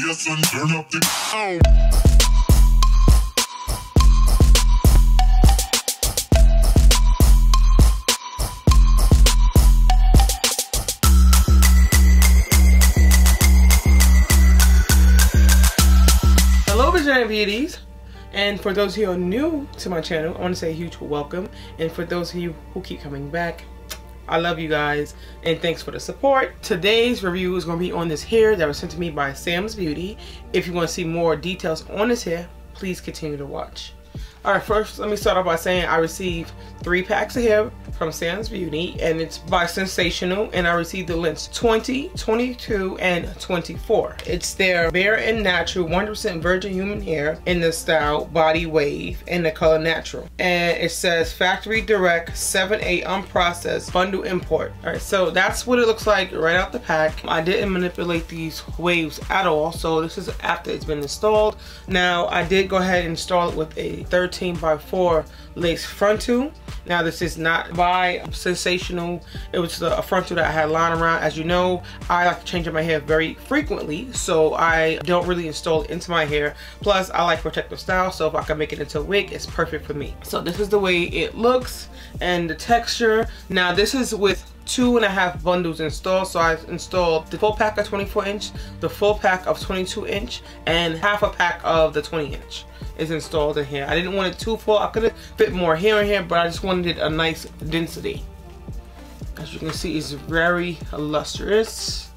something. Oh. Hello Vagina Beauties and for those who are new to my channel I want to say a huge welcome and for those of you who keep coming back I love you guys and thanks for the support. Today's review is going to be on this hair that was sent to me by Sam's Beauty. If you want to see more details on this hair please continue to watch. Alright, first let me start off by saying I received three packs of hair from Sam's Beauty and it's by Sensationnel and I received the lengths 20, 22, and 24. It's their bare and natural 100% virgin human hair in the style body wave in the color natural. And it says factory direct 7A unprocessed bundle import. Alright, so that's what it looks like right out the pack. I didn't manipulate these waves at all so this is after it's been installed. Now I did go ahead and install it with a 13 by 4 lace frontal. Now this is not by Sensationnel. It was a frontal that I had lying around. As you know, I like to change up my hair very frequently, so I don't really install it into my hair. Plus, I like protective style, so if I can make it into a wig, it's perfect for me. So this is the way it looks and the texture. Now this is with two and a half bundles installed. So I installed the full pack of 24 inch, the full pack of 22 inch, and half a pack of the 20 inch is installed in here. I didn't want it too full. I could have fit more hair in here, but I just wanted a nice density. As you can see, it's very lustrous.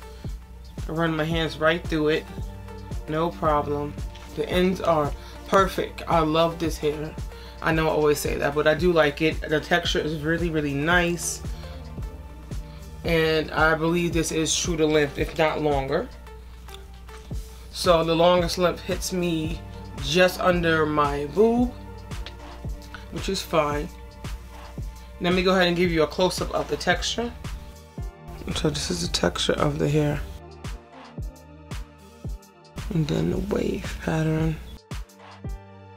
I run my hands right through it. No problem. The ends are perfect. I love this hair. I know I always say that, but I do like it. The texture is really, really nice. And I believe this is true to length, if not longer. So the longest length hits me just under my boob, which is fine. Let me go ahead and give you a close-up of the texture. So this is the texture of the hair. And then the wave pattern.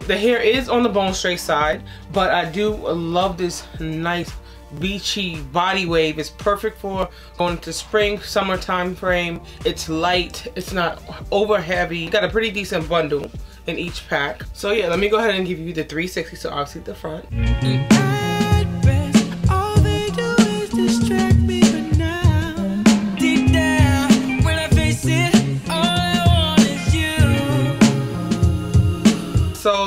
The hair is on the bone straight side, but I do love this nice beachy body wave. It's perfect for going to spring, summertime frame. It's light, it's not over heavy. Got a pretty decent bundle in each pack. So yeah, let me go ahead and give you the 360. So obviously the front. Mm-hmm.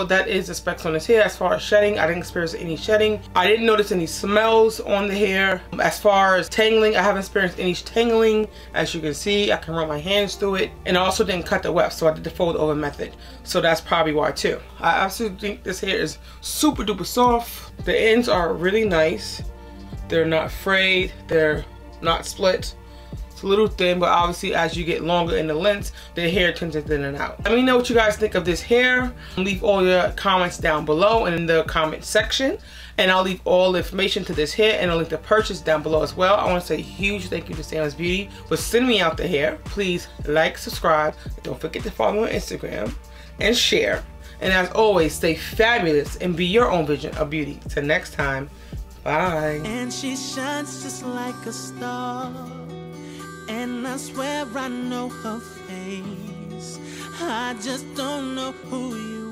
That is the specs on this hair. As far as shedding, I didn't experience any shedding. I didn't notice any smells on the hair. As far as tangling, I haven't experienced any tangling. As you can see, I can run my hands through it. And I also didn't cut the weft, so I did the fold over method. So that's probably why too. I absolutely think this hair is super duper soft. The ends are really nice. They're not frayed, they're not split. It's a little thin, but obviously as you get longer in the length, the hair tends to thin and out. Let me know what you guys think of this hair. Leave all your comments down below in the comment section. And I'll leave all the information to this hair and I'll link the purchase down below as well. I want to say huge thank you to Sam's Beauty for sending me out the hair. Please like, subscribe, don't forget to follow me on Instagram and share. And as always, stay fabulous and be your own vision of beauty. Till next time, bye. And she shines just like a star. Swear I know her face. I just don't know who you